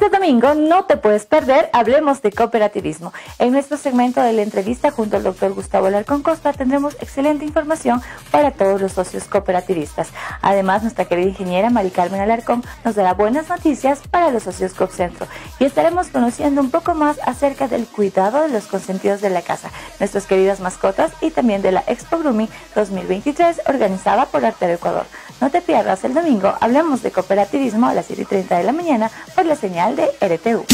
Este domingo no te puedes perder Hablemos de Cooperativismo. En nuestro segmento de la entrevista junto al doctor Gustavo Alarcón Costa tendremos excelente información para todos los socios cooperativistas. Además, nuestra querida ingeniera Mari Carmen Alarcón nos dará buenas noticias para los socios COPCentro y estaremos conociendo un poco más acerca del cuidado de los consentidos de la casa, nuestras queridas mascotas y también de la Expo Grumi 2023 organizada por Arte Ecuador. No te pierdas el domingo, hablemos de cooperativismo a las 7 y 30 de la mañana por la señal de RTU.